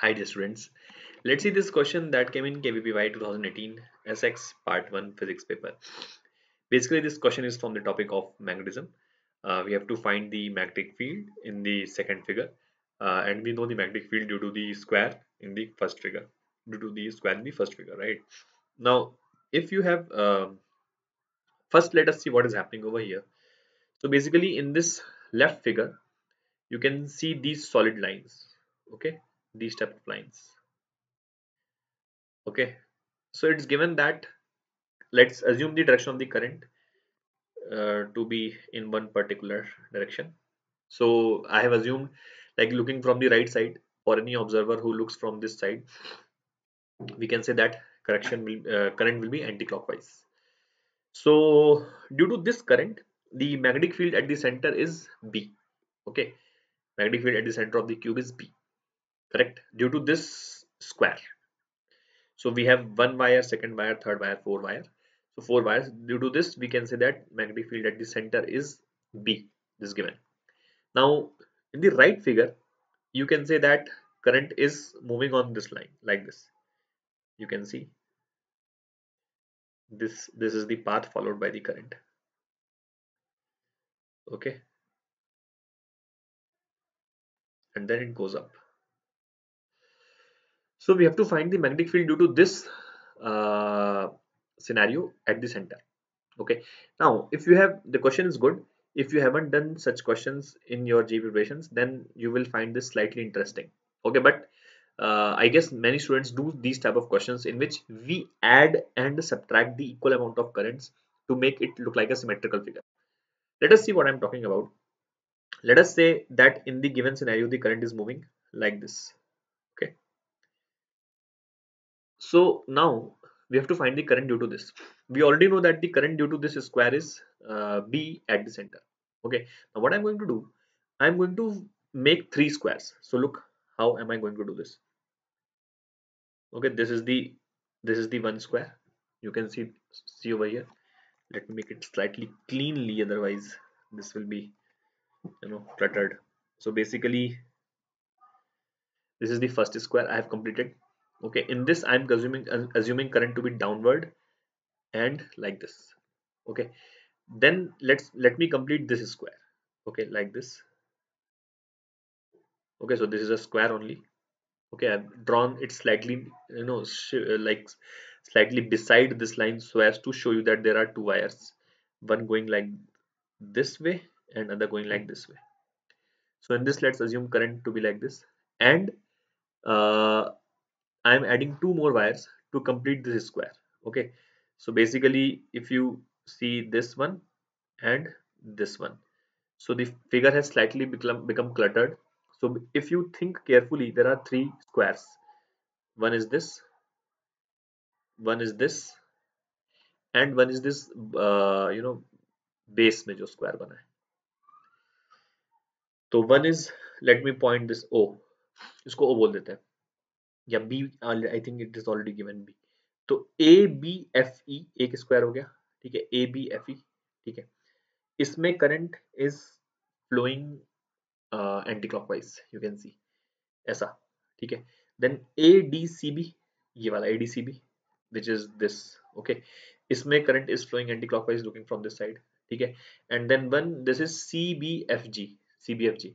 Hi dear students. Let's see this question that came in KVPY 2018 SX part 1 physics paper. Basically this question is from the topic of magnetism. Uh, we have to find the magnetic field in the second figure uh, and we know the magnetic field due to the square in the first figure due to the square in the first figure right now if you have um, first let us see what is happening over here so basically in this left figure you can see these solid lines okay these type of lines. Okay. So it's given that let's assume the direction of the current uh, to be in one particular direction. So i have assumed like looking from the right side for any observer who looks from this side we can say that correction will uh, current will be anti-clockwise. So due to this current the magnetic field at the center is b. Okay. Magnetic field at the center of the cube is b correct? Due to this square. So we have one wire second wire third wire four wire. So four wires. Due to this we can say that magnetic field at the center is b. This given. Now in the right figure you can say that current is moving on this line like this. You can see. This this is the path followed by the current. Okay. And then it goes up so we have to find the magnetic field due to this uh, scenario at the center. Okay. Now if you have the question is good. If you haven't done such questions in your JEE preparations then you will find this slightly interesting. Okay. But uh, I guess many students do these type of questions in which we add and subtract the equal amount of currents to make it look like a symmetrical figure. Let us see what I'm talking about. Let us say that in the given scenario the current is moving like this okay so now we have to find the current due to this. We already know that the current due to this square is uh, b at the center. Okay now what i'm going to do i'm going to make three squares. So look how am i going to do this? Okay this is the this is the one square. You can see see over here. Let me make it slightly cleanly otherwise this will be you know cluttered. So basically this is the first square i have completed okay in this i'm assuming assuming current to be downward and like this. Okay then let's let me complete this square. Okay like this. Okay so this is a square only. Okay i've drawn it slightly you know like slightly beside this line so as to show you that there are two wires. One going like this way and other going like this way. So in this let's assume current to be like this. And uh, I'm adding two more wires to complete this square okay so basically if you see this one and this one so the figure has slightly become become cluttered so if you think carefully there are three squares one is this one is this and one is this uh, you know base में जो square बना है तो one is let me point this O इसको O बोल देते हैं या B I think it is already given B तो ए बी एफ़ ई एक स्क्वायर हो गया, ठीक है? ए बी एफ़ ई ठीक है? इसमें current is flowing anti clockwise you can see ऐसा, ठीक है? Then A D C B ये वाला A D C B which is this okay इसमें current is flowing anti clockwise looking from this side ठीक है? And then one this is C B F G C B F G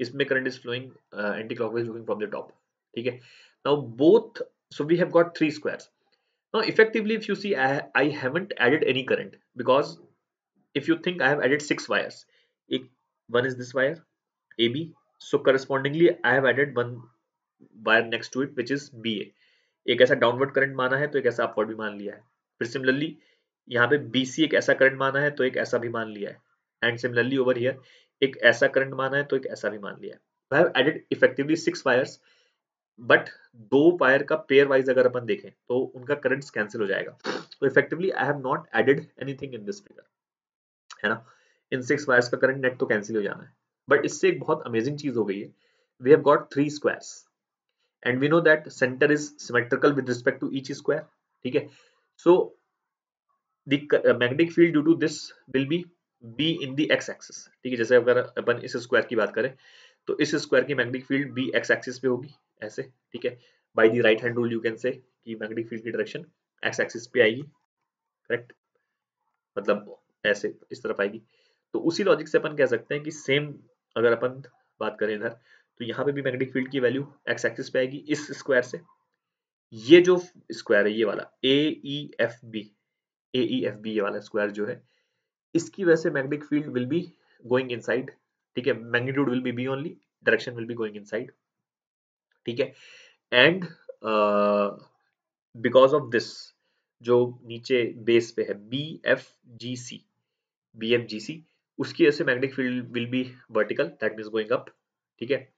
इसमें current is flowing anti clockwise looking from the top ठीक है? Now both so we have got three squares now effectively if you see I, I haven't added any current because if you think I have added six wires one is this wire AB so correspondingly I have added one wire next to it which is BA एक ऐसा downward current माना है तो एक ऐसा upward भी मान लिया है फिर सिमिलरली यहाँ पे BC एक ऐसा करंट माना है तो एक ऐसा भी मान लिया है एंड सिमिलरली ओवर हियर एक ऐसा करंट माना है तो एक ऐसा भी मान लिया है have added effectively six wires but दो वायर का पेयर वाइज अगर अपन देखें तो उनका करंट कैंसिल हो जाएगा। तो effectively I have not added anything in this figure है ना? इन सिक्स वायर्स का करंट नेट तो कैंसिल हो जाना है। बट इससे एक बहुत अमेजिंग चीज़ हो गई है। We have got three squares and we know that centre is symmetrical with respect to each square ठीक है? So the magnetic field due to this will be B in the X axis ठीक है? जैसे अगर अपन इस square की बात करें तो इस स्क्वायर की magnetic field B X axis पे होगी। ऐसे, ठीक है? By the right hand rule you can say कि मैग्नेटिक फ़ील्ड की डायरेक्शन एक्स एक्सिस पे आएगी करेक्ट मतलब ऐसे, इस तरफ़ आएगी। तो उसी लॉजिक से अपन कह सकते हैं कि सेम अगर अपन बात करें इधर तो यहाँ पे भी मैग्नेटिक फ़ील्ड की वैल्यू एक्स एक्सिस पे आएगी, इस स्क्वायर से। ये जो स्क्वायर है, ये वाला A E F B A E F B ये वाला स्क्वायर जो है, इसकी वजह से magnetic field will be going inside ठीक है? Magnitude will be B only direction will be going inside ठीक है? एंड बिकॉज़ ऑफ़ दिस जो नीचे बेस पे है B F G C B F G C उसकी वजह से magnetic field will be vertical that mean going up ठीक है?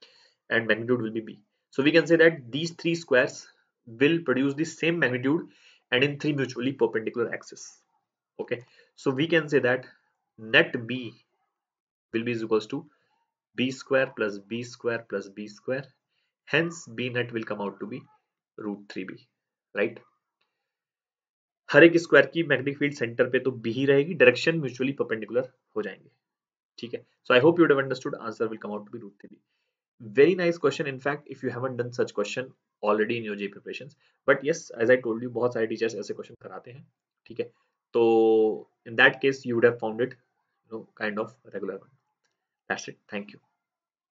And magnitude will be B so we can say that these three squares will produce the same magnitude and in three mutually perpendicular axes okay so we can say that net B will be is to B square plus B square plus B square hence b net will come out to be root 3b right? हर एक square की magnetic field centre पे तो B ही रहेगी direction mutually perpendicular हो जाएँगे, ठीक है? So I hope you understood answer will come out to be B very nice question in fact if you haven't done such question already in your J preparation but yes as I told you बहुत सारे teachers ऐसे question कराते हैं, ठीक है? तो in that case you would have found it no kind of regular one that's it thank you